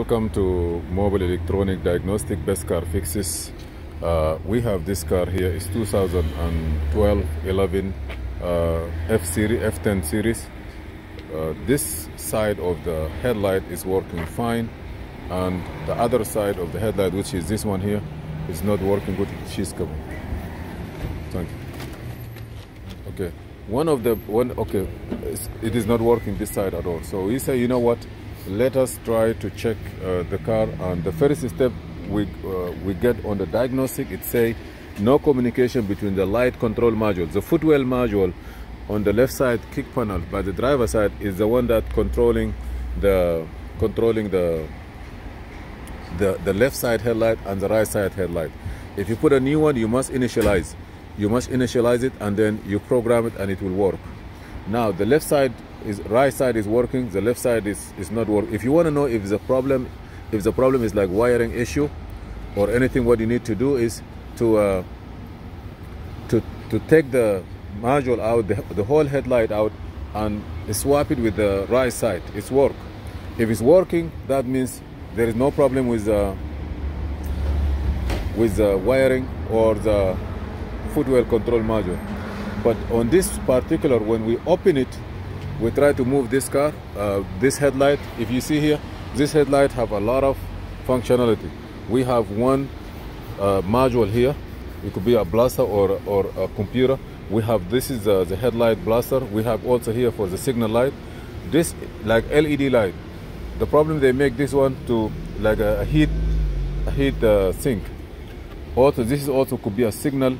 Welcome to Mobile Electronic Diagnostic Best Car Fixes. Uh, we have this car here. It's 2012 11 uh, F series, F10 series. Uh, this side of the headlight is working fine, and the other side of the headlight, which is this one here, is not working good. She's coming. Thank you. Okay. One of the one. Okay, it is not working this side at all. So we say, you know what? Let us try to check uh, the car. And the first step we uh, we get on the diagnostic, it say no communication between the light control module, the footwell module on the left side kick panel by the driver side is the one that controlling the controlling the the, the left side headlight and the right side headlight. If you put a new one, you must initialize. You must initialize it and then you program it and it will work. Now the left side is right side is working, the left side is, is not working. If you want to know if the problem if the problem is like wiring issue or anything, what you need to do is to uh, to to take the module out, the, the whole headlight out, and swap it with the right side. It's work. If it's working, that means there is no problem with the with the wiring or the footwell control module. But on this particular, when we open it, we try to move this car, uh, this headlight. If you see here, this headlight have a lot of functionality. We have one uh, module here. It could be a blaster or, or a computer. We have this is uh, the headlight blaster. We have also here for the signal light. This like LED light. The problem they make this one to like a, a heat a heat uh, sink. Also, this is also could be a signal,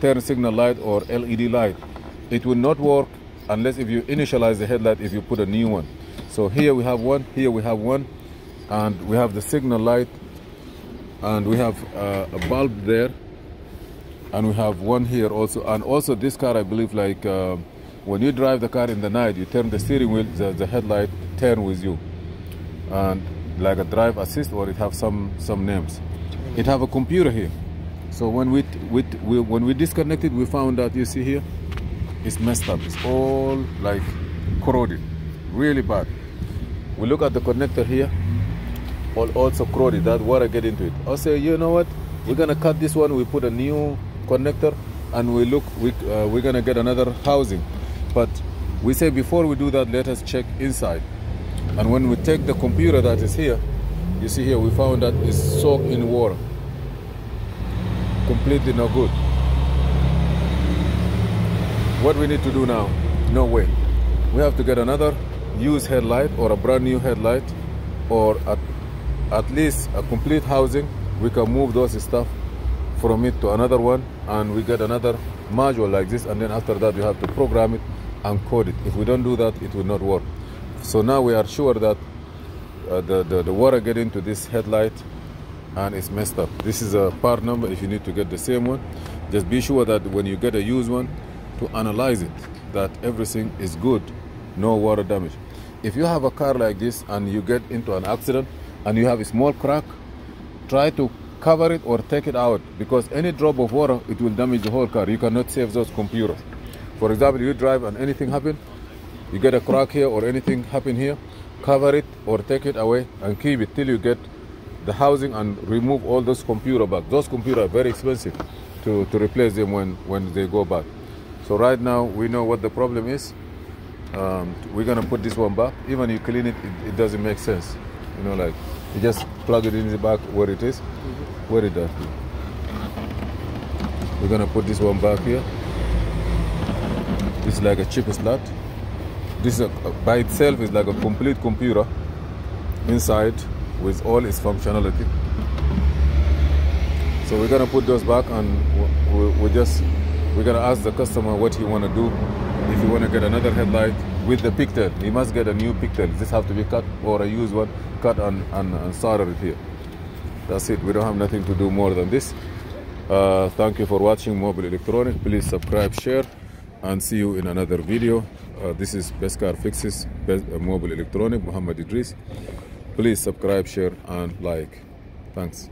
turn signal light or LED light. It will not work unless if you initialize the headlight if you put a new one. So here we have one, here we have one, and we have the signal light, and we have uh, a bulb there, and we have one here also. And also this car, I believe, like uh, when you drive the car in the night, you turn the steering wheel, the, the headlight turn with you, and like a drive assist, or it have some some names. It have a computer here. So when we, we, we when we disconnected, we found that you see here, it's messed up. It's all like corroded, really bad. We look at the connector here, all also corroded. That water get into it. I say, you know what? We're gonna cut this one. We put a new connector, and we look. We uh, we're gonna get another housing, but we say before we do that, let us check inside. And when we take the computer that is here, you see here, we found that it's soaked in water. Completely no good. What we need to do now? No way. We have to get another used headlight or a brand new headlight or at, at least a complete housing. We can move those stuff from it to another one and we get another module like this and then after that we have to program it and code it. If we don't do that, it will not work. So now we are sure that uh, the, the, the water get into this headlight and it's messed up. This is a part number if you need to get the same one. Just be sure that when you get a used one to analyze it, that everything is good, no water damage. If you have a car like this and you get into an accident and you have a small crack, try to cover it or take it out because any drop of water, it will damage the whole car. You cannot save those computers. For example, you drive and anything happen, you get a crack here or anything happen here, cover it or take it away and keep it till you get the housing and remove all those computer back. Those computers are very expensive to, to replace them when, when they go back. So right now we know what the problem is. Um, we're gonna put this one back. Even you clean it, it, it doesn't make sense. You know, like you just plug it in the back where it is. Where it does. We're gonna put this one back here. It's like a chip slot. This is a, by itself is like a complete computer inside with all its functionality. So we're gonna put those back and we, we just we're gonna ask the customer what he wanna do. If you wanna get another headlight with the pigtail, he must get a new pigtail. This have to be cut or a used one, cut and, and, and solder it here. That's it. We don't have nothing to do more than this. Uh, thank you for watching Mobile Electronic. Please subscribe, share, and see you in another video. Uh, this is Best Car Fixes, Best, uh, Mobile Electronic, Muhammad Idris. Please subscribe, share, and like. Thanks.